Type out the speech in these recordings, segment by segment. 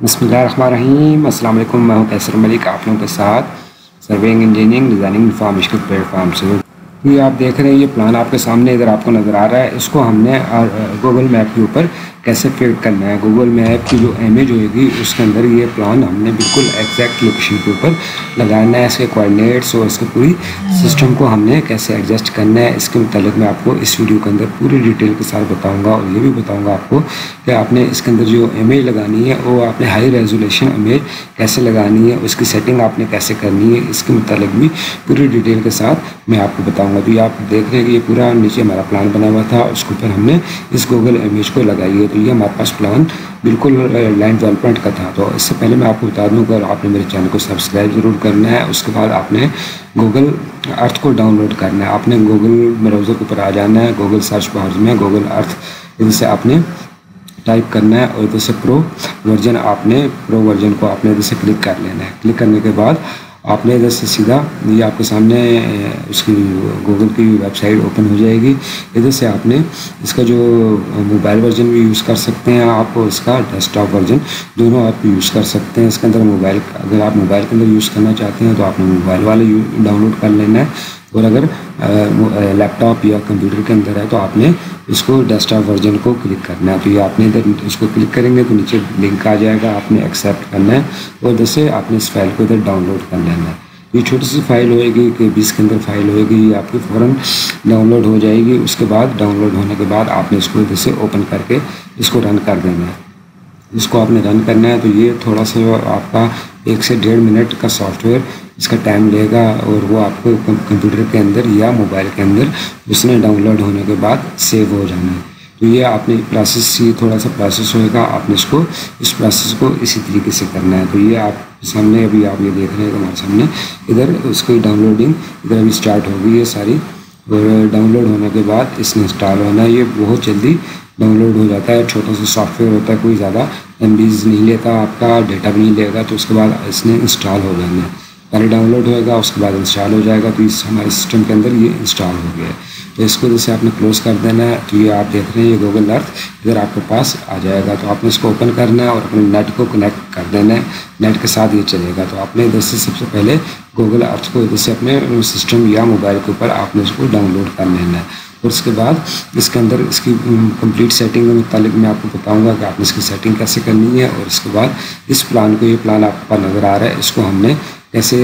बसमीम अल्लाम मैं हूँ कैसर मलिक, आप लोगों के साथ surveying engineering designing information platform से। ये आप देख रहे हैं, ये प्लान आपके सामने इधर आपको नज़र आ रहा है। इसको हमने गूगल मैप के ऊपर कैसे फिट करना है? गूगल मैप की जो इमेज होगी, उसके अंदर ये प्लान हमने बिल्कुल एग्जैक्ट लोकेशन के ऊपर लगाना है। इसके कोऑर्डिनेट्स और इसके पूरी सिस्टम को हमने कैसे एडजस्ट करना है, इसके मतलब मैं आपको इस वीडियो के अंदर पूरी डिटेल के साथ बताऊँगा और ये भी बताऊँगा आपको कि आपने इसके अंदर जो इमेज लगानी है, वो आपने हाई रेजोलेशन इमेज कैसे लगानी है, उसकी सेटिंग आपने कैसे करनी है, इसके मतलब भी पूरी डिटेल के साथ मैं आपको बताऊँगा। तो ये आप देख रहे हैं कि ये पूरा नीचे हमारा प्लान बना हुआ था। उसके ऊपर हमने इस गूगल इमेज को लगाई है। तो ये हमारे पास प्लान बिल्कुल लैंड डेवलपमेंट का था। तो इससे पहले मैं आपको बता दूँ, अगर आपने मेरे चैनल को सब्सक्राइब ज़रूर करना है, उसके बाद आपने गूगल अर्थ को डाउनलोड करना है। आपने गूगल ब्राउज़र के ऊपर आ जाना है गूगल सर्च बार में गूगल अर्थ इधर से आपने टाइप करना है और इधर से प्रो वर्जन आपने प्रो वर्जन को आपने इधर से क्लिक कर लेना है। क्लिक करने के बाद आपने इधर से सीधा ये आपके सामने उसकी गूगल की वेबसाइट ओपन हो जाएगी। इधर से आपने इसका जो मोबाइल वर्जन भी यूज़ कर सकते हैं आप इसका डेस्कटॉप वर्जन दोनों आप यूज़ कर सकते हैं। इसके अंदर मोबाइल अगर आप मोबाइल के अंदर यूज़ करना चाहते हैं तो आपने मोबाइल वाले डाउनलोड कर लेना है। और अगर लैपटॉप या कंप्यूटर के अंदर है तो आपने इसको डेस्कटॉप वर्जन को क्लिक करना है। तो ये आपने इधर इसको क्लिक करेंगे तो नीचे लिंक आ जाएगा, आपने एक्सेप्ट करना है और इधर से आपने इस फ़ाइल को इधर डाउनलोड कर लेना है। ये छोटी सी फ़ाइल होएगी, कि बीस के अंदर फ़ाइल होएगी, ये आपकी फ़ौरन डाउनलोड हो जाएगी। उसके बाद डाउनलोड होने के बाद आपने इसको इधर से ओपन करके इसको रन कर देना है। इसको आपने रन करना है तो ये थोड़ा सा आपका एक से डेढ़ मिनट का सॉफ्टवेयर इसका टाइम लेगा और वो आपको कंप्यूटर के अंदर या मोबाइल के अंदर उसने डाउनलोड होने के बाद सेव हो जाना है। तो ये आपने प्रोसेस ये थोड़ा सा प्रोसेस होएगा, आपने इसको, इस प्रोसेस को इसी तरीके से करना है। तो ये आप सामने अभी आप ये देख रहे हैं हमारे सामने, इधर उसकी डाउनलोडिंग इधर अभी स्टार्ट हो गई है सारी और डाउनलोड होने के बाद इसने इंस्टॉल होना ये बहुत जल्दी डाउनलोड हो जाता है, छोटा सा सॉफ्टवेयर होता है, कोई ज़्यादा एम नहीं लेता आपका डेटा भी नहीं लेगा तो उसके बाद इसने इंस्टॉल हो जाना है। पहले डाउनलोड होएगा, उसके बाद इंस्टॉल हो जाएगा तो इस हमारे सिस्टम के अंदर ये इंस्टॉल हो गया है। तो इसको जैसे आपने क्लोज कर देना है। तो ये आप देख रहे हैं, ये गूगल अर्थ इधर आपके पास आ जाएगा। तो आपने इसको ओपन करना है और अपने नेट को कनेक्ट कर देना है। नेट के साथ ये चलेगा। तो आपने इधर से सबसे पहले गूगल अर्थ को इधर से अपने सिस्टम या मोबाइल के ऊपर आपने इसको डाउनलोड कर लेना है। और उसके बाद इसके अंदर इसकी कंप्लीट सेटिंग के मुतालिक मैं आपको बताऊँगा कि आपने इसकी सेटिंग कैसे करनी है। और इसके बाद इस प्लान को, ये प्लान आपको नज़र आ रहा है। इसको हमने ऐसे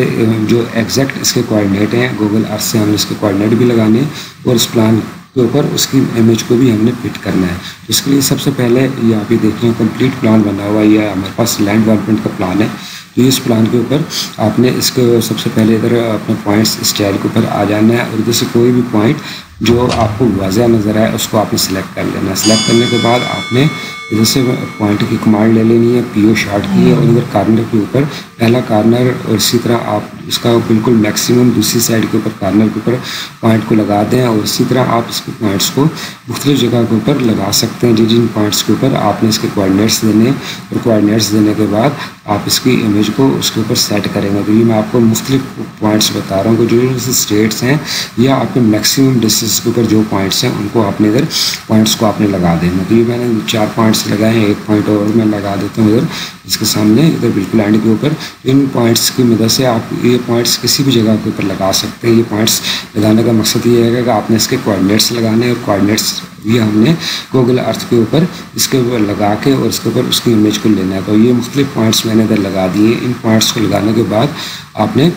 जो एग्जैक्ट इसके कोऑर्डिनेट हैं गूगल अर्थ से हमने इसके कोऑर्डिनेट भी लगाने और इस प्लान के ऊपर उसकी इमेज को भी हमने फिट करना है। तो इसके लिए सबसे पहले ये आप ये देख रहे हैं कंप्लीट प्लान बना हुआ है। ये हमारे पास लैंड डेवलपमेंट का प्लान है। तो इस प्लान के ऊपर आपने इसको सबसे पहले इधर अपने पॉइंट्स स्टाइल के ऊपर आ जाना है और इधर से कोई भी पॉइंट जो आपको वाजह नज़र आए, उसको आपने सेलेक्ट कर लेना है। सेलेक्ट करने के बाद आपने इधर से पॉइंट की कमांड ले लेनी है पीओ शार्ट की है और इधर कार्नर के ऊपर पहला कार्नर और इसी तरह आप इसका बिल्कुल मैक्सिमम दूसरी साइड के ऊपर, कार्नर के ऊपर पॉइंट को लगा दें और इसी तरह आप इसके पॉइंट्स को मुख्तलिफ़ जगह के ऊपर लगा सकते हैं। जिन जिन पॉइंट्स के ऊपर आपने इसके कोऑर्डिनेट्स देने और कोऑर्डिनेट्स देने के बाद आप इसकी इमेज को उसके ऊपर सेट करेंगे। तो ये मैं आपको मुख्तलिफ़ पॉइंट्स बता रहा हूँ कि जो जो स्टेट्स हैं, या आपके मैक्सिमम डिस्टेंस के ऊपर जो पॉइंट्स हैं, उनको आपने इधर पॉइंट्स को आपने लगा देना तो ये मैंने चार पॉइंट्स लगाए हैं, एक पॉइंट और मैं लगा देता हूँ इधर इसके सामने इधर बिल्कुल एंड के ऊपर। इन पॉइंट्स की मदद से आप ये पॉइंट्स किसी भी जगह के ऊपर लगा सकते हैं। ये पॉइंट्स लगाने का मकसद ये है कि आपने इसके कोऑर्डिनेट्स लगाने और कोऑर्डिनेट्स ये हमने गूगल अर्थ के ऊपर इसके ऊपर लगा के और इसके ऊपर उसकी इमेज को लेना है। तो ये मुख्तलिफ़ पॉइंट्स मैंने इधर लगा दिए इन पॉइंट्स को लगाने के बाद आपने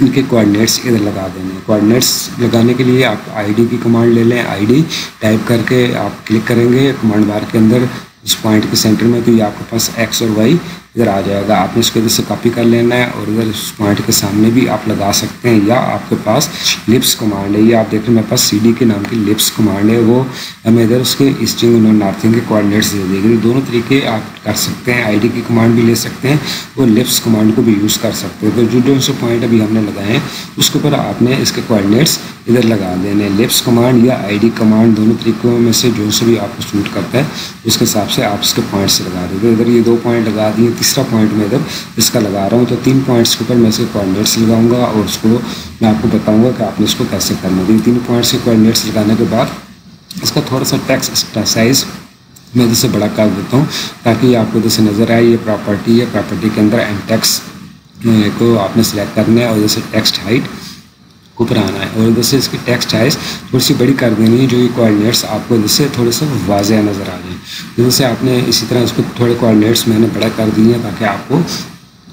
इनके कोऑर्डिनेट्स इधर लगा देने कोऑर्डिनेट्स लगाने के लिए आप आईडी की कमांड ले लें। आईडी टाइप करके आप क्लिक करेंगे कमांड बार के अंदर उस पॉइंट के सेंटर में। तो ये आपके पास एक्स और वाई इधर आ जाएगा। आपने इसको इधर से कॉपी कर लेना है और इधर उस पॉइंट के सामने भी आप लगा सकते हैं या आपके पास लिप्स कमांड है। ये आप देख रहे हैं, मेरे पास सीडी के नाम की लिप्स कमांड है। वो हमें इधर उसके ईस्टिंग और नॉर्थिंग के कोऑर्डिनेट्स दे देगी। दोनों तरीके आप कर सकते हैं। आईडी की कमांड भी ले सकते हैं और लिप्स कमांड को भी यूज़ कर सकते हैं। तो जो जो से पॉइंट अभी हमने लगाए हैं, उसके ऊपर आपने इसके कोऑर्डिनेट्स इधर लगा देने लिप्स कमांड या आईडी कमांड दोनों तरीकों में से जो से भी आपको सूट करता है, उसके हिसाब से आप इसके पॉइंट्स लगा देते इधर ये दो पॉइंट लगा दिए तीसरा पॉइंट मैं इधर इसका लगा रहा हूँ तो तीन पॉइंट्स के ऊपर मैं इसके कोऑर्डिनेट्स लगाऊँगा और उसको मैं आपको बताऊँगा कि आपने इसको कैसे करना है। तीन पॉइंट्स के कोऑर्डिनेट्स लगाने के बाद इसका थोड़ा सा टेक्स्ट साइज़ मैं जैसे बड़ा कर देता हूँ, ताकि आपको जैसे नज़र आए, ये प्रॉपर्टी है प्रॉपर्टी के अंदर एंड टैक्स को आपने सेलेक्ट करना है और जैसे टेक्स्ट हाइट ऊपर आना है। और जैसे इसकी टेक्स्ट साइज़ थोड़ी सी बड़ी कर देनी है जो ये कोऑर्डिनेट्स आपको जैसे थोड़े से वाजह नज़र आ जाए। जैसे आपने इसी तरह इसको थोड़े कोऑर्डिनेट्स मैंने बड़ा कर दिए हैं ताकि आपको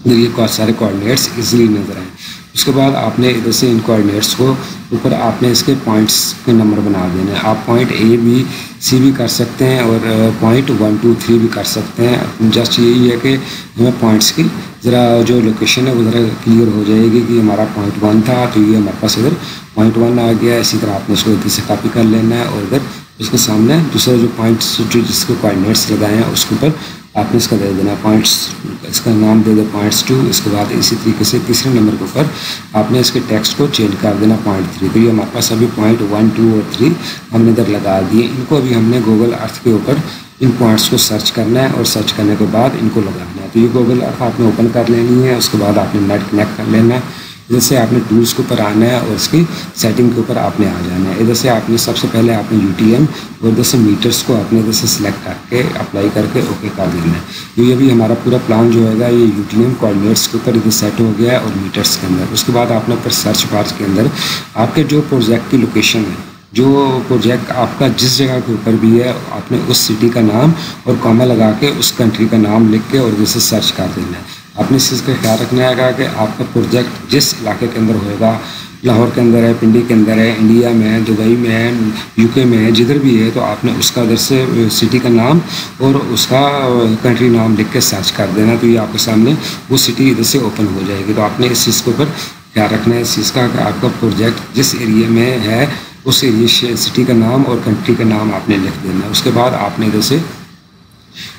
ये सारे कोऑर्डिनेट्स इजीली नज़र आए। उसके बाद आपने इधर से इन कोऑर्डिनेट्स को ऊपर आपने इसके पॉइंट्स के नंबर बना देने हैं। आप पॉइंट ए बी सी भी कर सकते हैं और पॉइंट वन टू थ्री भी कर सकते हैं। जस्ट यही है कि हमें पॉइंट्स की ज़रा जो लोकेशन है वो ज़रा क्लियर हो जाएगी कि हमारा पॉइंट वन था तो ये हमारे पास इधर पॉइंट वन आ गया। इसी तरह आपने उसको इधर से कॉपी कर लेना है और इधर उसके सामने दूसरा जो पॉइंट्स जो जिसके कोऑर्डिनेट्स लगाए हैं उसके ऊपर आपने इसका दे देना पॉइंट्स इसका नाम दे दो पॉइंट्स टू इसके बाद इसी तरीके से तीसरे नंबर के ऊपर आपने इसके टेक्स्ट को चेंज कर देना पॉइंट थ्री तो ये हमारे पास अभी पॉइंट वन टू और थ्री हमने इधर लगा दिए। इनको अभी हमने गूगल अर्थ के ऊपर इन पॉइंट्स को सर्च करना है और सर्च करने के बाद इनको लगाना है। तो ये गूगल अर्थ आपने ओपन कर लेनी है, उसके बाद आपने नेट कनेक्ट कर लेना है। इधर से आपने टूल्स के ऊपर आना है और उसकी सेटिंग के ऊपर आपने आ जाना है। इधर से आपने सबसे पहले आपने यू टी एम और इधर से मीटर्स को आपने इधर से सिलेक्ट करके अप्लाई करके ओके कर देना है। तो ये भी हमारा पूरा प्लान जो है ये यू टी एम कोऑर्डिनेट्स के ऊपर इधर सेट हो गया है और मीटर्स के अंदर। उसके बाद आपने ऊपर सर्च बार के अंदर आपके जो प्रोजेक्ट की लोकेशन है, जो प्रोजेक्ट आपका जिस जगह के ऊपर भी है, आपने उस सिटी का नाम और कॉमा लगा के उस कंट्री का नाम लिख के और जैसे सर्च कर देना है। आपने इस चीज़ का ख्याल रखना है कि आपका प्रोजेक्ट जिस इलाके के अंदर होएगा, लाहौर के अंदर है, पिंडी के अंदर है, इंडिया में है, दुबई में है यूके में है, जिधर भी है तो आपने उसका उधर से सिटी का नाम और उसका कंट्री नाम लिख के सर्च कर देना तो ये आपके सामने वो सिटी इधर से ओपन हो जाएगी। तो आपने इस चीज़ के ऊपर ख्याल रखना है, इस चीज़ का आपका प्रोजेक्ट जिस एरिए में है, उस एरिए सिटी का नाम और कंट्री का नाम आपने लिख देना उसके बाद आपने इधर से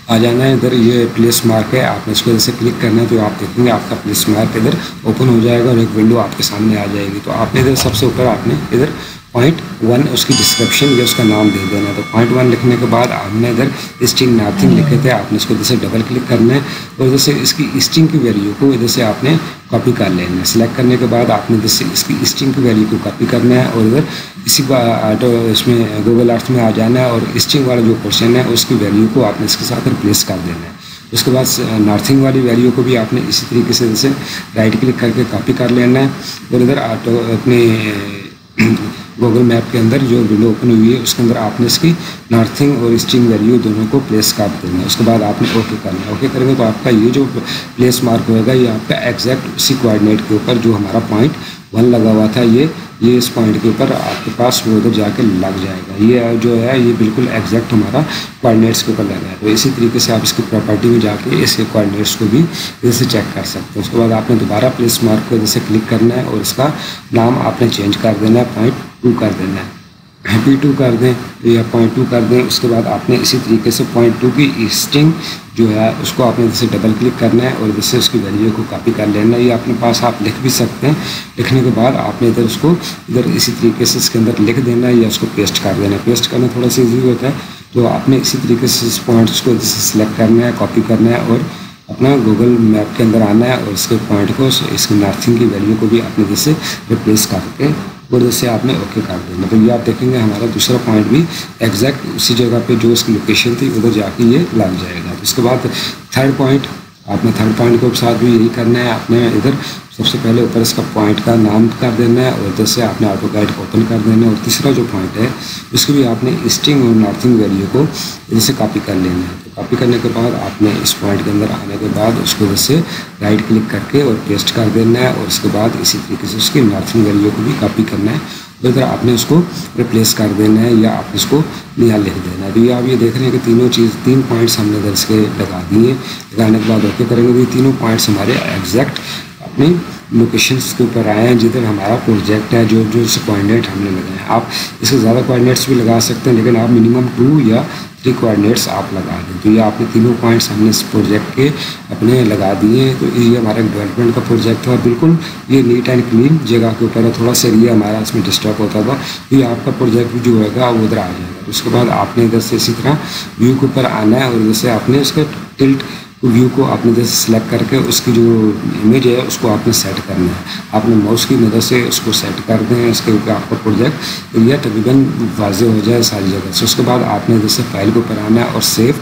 आ जाना है। इधर ये प्लेस मार्क है। आपने इसको जैसे क्लिक करना है तो आप देखेंगे आपका प्लेस मार्क इधर ओपन हो जाएगा और एक विंडो आपके सामने आ जाएगी। तो आपने इधर सबसे ऊपर आपने इधर पॉइंट वन उसकी डिस्क्रिप्शन या उसका नाम दे देना तो पॉइंट वन लिखने के बाद आपने इधर स्टिंग नाथिंग लिखे थे, आपने इसको इधर से डबल क्लिक करना है और इधर से इसकी स्टिंग की वैल्यू को इधर से आपने कॉपी कर लेना है। सिलेक्ट करने के बाद आपने इधर से इसकी स्टिंग की वैल्यू को कॉपी करना है और इधर इसी ऑटो इसमें गूगल अर्थ में आ जाना है और स्टिंग वाला जो क्वेश्चन है, उसकी वैल्यू को आपने इसके साथ रिप्लेस कर देना है। उसके बाद नॉर्थिंग वाली वैल्यू को भी आपने इसी तरीके से जैसे राइट क्लिक करके कॉपी कर लेना है और इधर ऑटो अपने गूगल मैप के अंदर जो विंडो ओपन हुई है, उसके अंदर आपने इसकी नॉर्थिंग और ईस्टिंग वैल्यू दोनों को प्लेस कर देना है। उसके बाद आपने ओके करना है। ओके करेंगे तो आपका ये जो प्लेस मार्क होएगा, ये आपका एग्जैक्ट उसी कोऑर्डिनेट के ऊपर जो हमारा पॉइंट वन लगा हुआ था, ये ये इस पॉइंट के ऊपर आपके पास वो उधर जाके लग जाएगा। ये जो है, ये बिल्कुल एग्जैक्ट हमारा कोऑर्डिनेट्स के ऊपर लगा है। तो इसी तरीके से आप इसकी प्रॉपर्टी में जाके इसके कोऑर्डिनेट्स को भी जैसे चेक कर सकते हैं। उसके बाद आपने दोबारा प्लेस मार्क को जैसे क्लिक करना है और इसका नाम आपने चेंज कर देना है पॉइंट टू कर देना है। पी टू कर दें तो या पॉइंट टू कर दें, उसके बाद आपने इसी तरीके से पॉइंट टू की स्टिंग जो है, उसको आपने जैसे डबल क्लिक करना है और जैसे उसकी वैल्यू को कॉपी कर लेना है। ये अपने पास आप लिख भी सकते हैं। लिखने के बाद आपने इधर उसको, इधर इसी तरीके से इसके अंदर लिख देना है या उसको पेस्ट कर देना है। पेस्ट करना थोड़ा सा ईजी होता है। तो आपने इसी तरीके से इस पॉइंट्स को जैसे सिलेक्ट करना है कॉपी करना है और अपना गूगल मैप के अंदर आना है और इसके पॉइंट को, इसकी नार्थिंग की वैल्यू को भी आपने जैसे रिप्लेस करके और जैसे आपने ओके कर दिया। मतलब ये आप देखेंगे हमारा दूसरा पॉइंट भी एग्जैक्ट उसी जगह पे जो उसकी लोकेशन थी, उधर जाके ये लग जाएगा। तो उसके बाद थर्ड पॉइंट आपने थर्ड पॉइंट के साथ भी यही करना है, आपने इधर सबसे पहले ऊपर इसका पॉइंट का नाम कर देना है और इधर से आपने ऑटो गाइड ओपन कर देना है और तीसरा जो पॉइंट है, उसको भी आपने ईस्टिंग और नॉर्थिंग वैल्यू को इधर से कॉपी कर लेना है। कॉपी करने के बाद, आपने इस पॉइंट के अंदर आने के बाद उसको जैसे राइट क्लिक करके और पेस्ट कर देना है और उसके बाद इसी तरीके से उसकी नॉर्थिंग वैल्यू को भी कॉपी करना है। तो इधर आपने उसको रिप्लेस कर देना है या आप इसको यहाँ लिख देना है। तो ये आप ये देख रहे हैं कि तीनों चीज़, तीन पॉइंट्स हमने इधर इसके लगा दिए लगाने के बाद ओके करेंगे। तो ये तीनों पॉइंट्स हमारे एग्जैक्ट अपनी लोकेशंस के ऊपर आए हैं, जिधर हमारा प्रोजेक्ट है, जो जो कोऑर्डिनेट हमने लगाए हैं। आप इससे ज़्यादा कोऑर्डिनेट्स भी लगा सकते हैं, लेकिन आप मिनिमम टू या थ्री कोऑर्डिनेट्स आप लगा दें। तो ये आपने तीनों पॉइंट्स हमने इस प्रोजेक्ट के अपने लगा दिए हैं। तो ये हमारा एक डेवलपमेंट का प्रोजेक्ट था। बिल्कुल ये नीट एंड क्लीन जगह के ऊपर है। थोड़ा सा एरिया हमारा इसमें डिस्टर्ब होता था। तो ये आपका प्रोजेक्ट जो होगा, वो उधर आ जाएगा। तो उसके बाद आपने इधर से इसी तरह व्यू के ऊपर आना है और जैसे आपने उसका टिल्ट व्यू को आपने जैसे सेलेक्ट करके उसकी जो इमेज है, उसको आपने सेट करना है। आपने माउस की मदद से उसको सेट कर दें इसके ऊपर आपका प्रोजेक्ट एरिया तकरीबन वाजे हो जाए सारी जगह। से उसके बाद आपने जैसे फ़ाइल को कराना है और सेव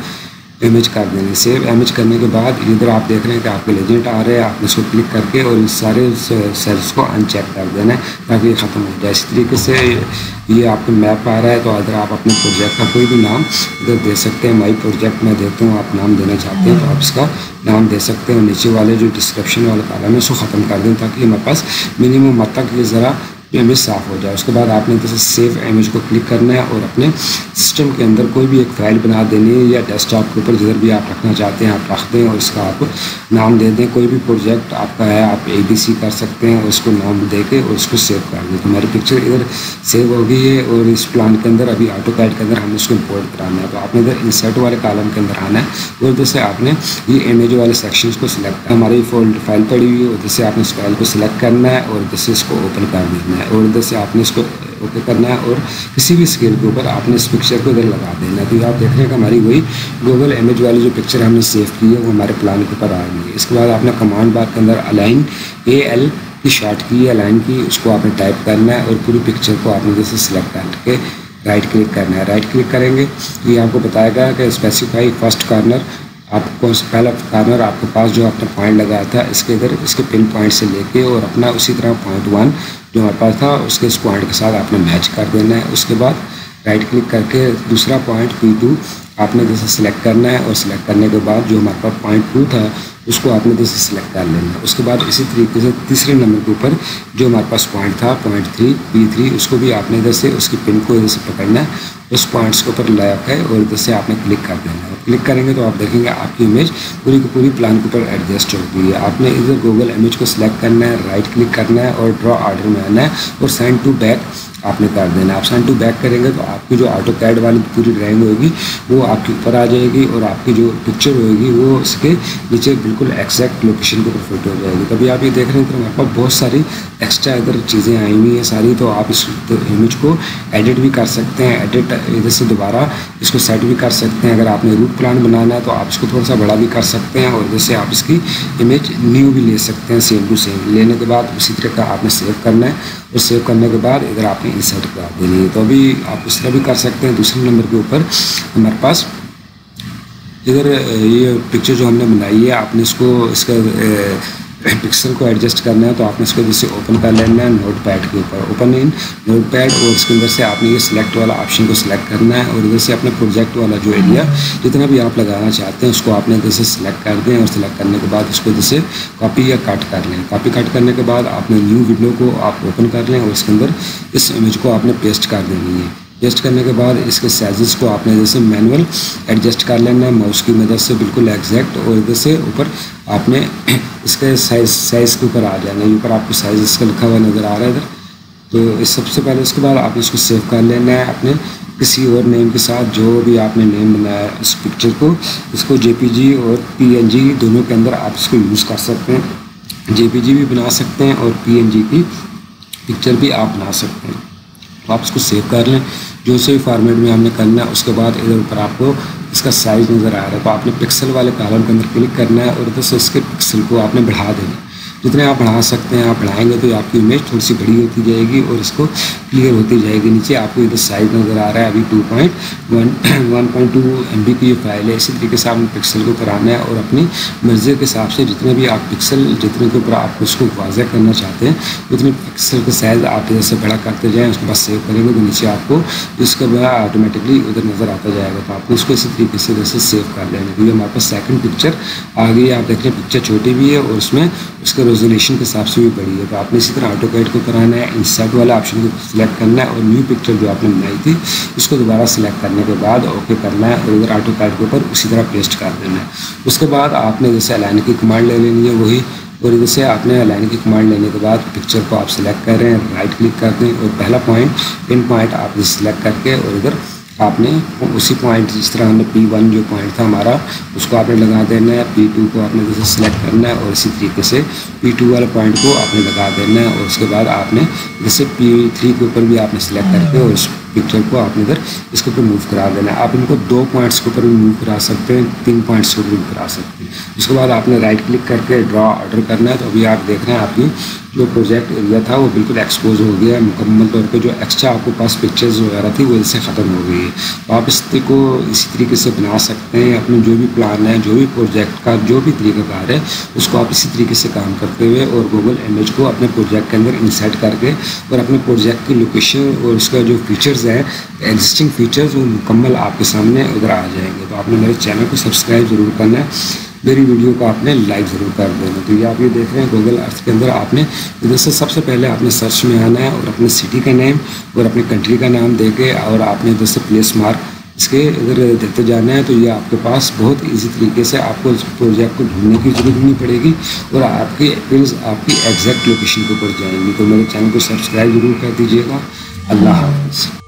इमेज कर देंगे सेव इमेज करने के बाद इधर आप देख रहे हैं कि आपके लेजेंट आ रहे हैं, आपने इसको क्लिक करके और इस सारे सेल्स को अनचेक कर देना है ताकि ये ख़त्म हो जाए। इस तरीके से ये आपको मैप आ रहा है तो अगर आप अपने प्रोजेक्ट का कोई भी नाम इधर दे सकते हैं माई प्रोजेक्ट मैं देता हूँ, आप नाम देना चाहते हैं तो आप इसका नाम दे सकते हैं नीचे वाले जो डिस्क्रिप्शन वाला कालम है, उसको ख़त्म कर दें ताकि हमारे पास मिनिमम मत तक ये ज़रा इमेज साफ़ हो जाए। उसके बाद आपने जैसे सेव इमेज को क्लिक करना है और अपने सिस्टम के अंदर कोई भी एक फ़ाइल बना देनी है या डेस्कटॉप के ऊपर जिधर भी आप रखना चाहते हैं, आप रख दें और इसका आप नाम दे दें। कोई भी प्रोजेक्ट आपका है, आप ए बी सी कर सकते हैं, उसको नाम दे के और उसको सेव कर दें। तो मेरी पिक्चर इधर सेव हो गई है और इस प्लान के अंदर, अभी ऑटो कैड के अंदर हमें उसको इम्पोर्ट कराना है। तो आपने इधर इंसर्ट वाले कॉलम के अंदर आना है और उधर से आपने ये इमेज वाले सेक्शन को सिलेक्ट हमारी फोल्ड फ़ाइल पड़ी हुई है, उधर से आपने इस फ़ाइल को सिलेक्ट करना है और जैसे इसको ओपन कर देना है। और इधर से आपने इसको ओके करना है और किसी भी स्केल के ऊपर आपने इस पिक्चर को इधर लगा देना है। तो आप देख रहे हैं कि हमारी वही गूगल इमेज वाली जो पिक्चर हमने सेव की है, वो हमारे प्लान के ऊपर आ रही है। इसके बाद आपने कमांड बार के अंदर अलाइन ए एल की शॉर्ट की है अलाइन की, उसको आपने टाइप करना है और पूरी पिक्चर को आपने जैसे सिलेक्ट करके राइट क्लिक करना है। राइट क्लिक करेंगे ये आपको बताएगा कि स्पेसिफाई फ़र्स्ट कॉर्नर आपको पहला कॉर्नर आपके पास जो आपने पॉइंट लगाया था, इसके इधर, इसके पिन पॉइंट से लेके और अपना उसी तरह पॉइंट वन जो हमारे पास था, उसके इस पॉइंट के साथ आपने मैच कर देना है। उसके बाद राइट क्लिक करके दूसरा पॉइंट पी टू आपने जैसे सिलेक्ट करना है और सिलेक्ट करने के बाद जो हमारे पास पॉइंट टू था, उसको आपने जैसे सिलेक्ट कर लेना है। उसके बाद इसी तरीके से तीसरे नंबर के ऊपर जो हमारे पास पॉइंट था पॉइंट थ्री पी थ्री उसको भी आपने इधर से उसकी पिन को इधर से पकड़ना है, उस पॉइंट्स के ऊपर लगा है और इधर से आपने क्लिक कर देना है। क्लिक करेंगे तो आप देखेंगे आपकी इमेज पूरी की पूरी प्लान के ऊपर एडजस्ट हो गई है। आपने इधर गूगल इमेज को सिलेक्ट करना है राइट क्लिक करना है और ड्रॉ ऑर्डर में आना है और सेंड टू बैक आपने कर देना आप सेंड टू बैक करेंगे तो आपकी जो ऑटो कैड वाली पूरी ड्राइंग होगी, वो आपके ऊपर आ जाएगी और आपकी जो पिक्चर होगी, वो उसके नीचे बिल्कुल एक्जैक्ट लोकेशन के ऊपर फिट हो जाएगी। कभी आप ये देख रहे हैं तो हमारे पास बहुत सारी एक्स्ट्रा इधर चीज़ें आई हुई हैं सारी तो आप इस इमेज को एडिट भी कर सकते हैं। एडिट इधर से दोबारा इसको सेट भी कर सकते हैं। अगर आपने रूट प्लान बनाना है तो आप इसको थोड़ा सा बड़ा भी कर सकते हैं और जैसे आप इसकी इमेज न्यू भी ले सकते हैं सेम टू सेम लेने के बाद उसी तरह का आपने सेव करना है। और सेव करने के बाद इधर आपने इंसर्ट कर देनी है। तो अभी आप इस तरह भी कर सकते हैं दूसरे नंबर के ऊपर, हमारे पास। इधर ये पिक्चर जो हमने बनाई है, आपने इसको, इसका पिक्सल को एडजस्ट करना है तो आपने इसको जैसे ओपन कर लेना है नोट पैड के ऊपर। ओपन इन नोट पैड और इसके अंदर से आपने ये सिलेक्ट वाला ऑप्शन को सिलेक्ट करना है और इधर से अपने प्रोजेक्ट वाला जो एरिया जितना भी आप लगाना चाहते हैं उसको आपने इधर से सिलेक्ट कर दें और सिलेक्ट करने के बाद उसको जैसे कॉपी या कट कर लें। कॉपी कट करने के बाद आपने न्यू विंडो को आप ओपन कर लें और इसके अंदर इस इमेज को आपने पेस्ट कर देनी है। पेस्ट करने के बाद इसके साइजेस को आपने जैसे मैनुअल एडजस्ट कर लेना है। माउस की मदद से बिल्कुल एग्जैक्ट और इधर से ऊपर आपने इसके साइज़ साइज़ के ऊपर आ जाना है। ऊपर आपको साइज़ इसका लिखा हुआ नज़र आ रहा है इधर। तो इस सबसे पहले इसके बाद आप इसको सेव कर लेना है अपने किसी और नेम के साथ। जो भी आपने नेम बनाया इस पिक्चर को, इसको जेपीजी और पीएनजी दोनों के अंदर आप इसको यूज़ कर सकते हैं। जेपीजी भी बना सकते हैं और पीएनजी की पिक्चर भी आप बना सकते हैं। आप इसको सेव कर लें। जो से फॉर्मेट में हमने करना है, उसके बाद इधर ऊपर आपको इसका साइज़ नज़र आ रहा है। तो आपने पिक्सल वाले कॉलम के अंदर क्लिक करना है और इधर से इसके पिक्सल को आपने बढ़ा देना जितने आप बढ़ा सकते हैं, आप बढ़ाएँगे तो आपकी इमेज थोड़ी सी बड़ी होती जाएगी और इसको क्लियर होती जाएगी। नीचे आपको इधर साइज़ नज़र आ रहा है, अभी two point one one point two M B की फ़ाइल है। इसी तरीके से आपने पिक्सल को कराना है और अपनी मर्ज़ी के हिसाब से जितने भी आप पिक्सल जितने के ऊपर आप उसको वाजह करना चाहते हैं, उतने पिक्सल का साइज़ आप जैसे बड़ा करते जाएँ, उसके बाद सेव करेंगे तो नीचे आपको इसका बड़ा ऑटोमेटिकली उधर नज़र आता जाएगा। तो आपने उसको इसी तरीके से जैसे सेव कर लेना क्योंकि हमारे पास सेकंड पिक्चर आ गई आप देख रहे हैं पिक्चर छोटी भी है और उसमें उसका रेजोल्यूशन के हिसाब से भी बड़ी है। तो आपने इसी तरह ऑटो कैड को कराना है इंसर्ट वाला ऑप्शन को सिलेक्ट करना है और न्यू पिक्चर जो आपने बनाई थी, उसको दोबारा सिलेक्ट करने के बाद ओके करना है और उधर ऑटो कैड के ऊपर उसी तरह पेस्ट कर देना है। उसके बाद आपने जैसे अलाइन की कमांड ले लेनी है वही और इधर से आपने अलाइन की कमांड लेने के बाद पिक्चर को आप सिलेक्ट कर रहे हैं राइट क्लिक कर दें और पहला पॉइंट पिन पॉइंट आप सिलेक्ट करके और इधर आपने उसी पॉइंट जिस तरह हमने पी वन जो पॉइंट था हमारा उसको आपने लगा देना है पी टू को आपने जैसे सेलेक्ट करना है और इसी तरीके से पी टू वाले पॉइंट को आपने लगा देना है और उसके बाद आपने जैसे पी थ्री के ऊपर भी आपने सेलेक्ट करके और उस पिक्चर को आपने इधर इसके ऊपर मूव करा देना है। आप इनको दो पॉइंट्स के ऊपर भी मूव करा सकते हैं तीन पॉइंट्स के ऊपर मूव करा सकते हैं। उसके बाद आपने राइट क्लिक करके ड्रा ऑर्डर करना है तो अभी आप देख रहे हैं आपकी जो प्रोजेक्ट एरिया था, वो बिल्कुल एक्सपोज हो गया है मुकम्मल तौर पे। जो एक्स्ट्रा आपके पास पिक्चर्स वगैरह थी, वो इससे ख़त्म हो गई है। तो आप इस को इसी तरीके से बना सकते हैं। अपने जो भी प्लान है, जो भी प्रोजेक्ट का जो भी तरीक़ाकार है, उसको आप इसी तरीके से काम करते हुए और गूगल इमेज को अपने प्रोजेक्ट के अंदर इंसर्ट करके और अपने प्रोजेक्ट की लोकेशन और उसका जो फीचर्स है एग्जिस्टिंग फीचर्स वो मुकम्मल आपके सामने उधर आ जाएँगे। तो आपने मेरे चैनल को सब्सक्राइब ज़रूर करना है। मेरी वीडियो को आपने लाइक ज़रूर कर देना। तो ये आप ये देख रहे हैं गूगल अर्थ के अंदर आपने, इधर से सबसे पहले आपने सर्च में आना है और अपने सिटी का नेम और अपने कंट्री का नाम दे के और आपने इधर से प्लेस मार्क इसके इधर देते जाना है। तो ये आपके पास बहुत इजी तरीके से आपको इस प्रोजेक्ट को ढूँढने की ज़रूरत नहीं पड़ेगी और आपके पिल्स आपकी एग्जैक्ट लोकेशन के ऊपर जाएँगी। तो मेरे चैनल को सब्सक्राइब ज़रूर कर दीजिएगा। अल्लाह हाफिज़।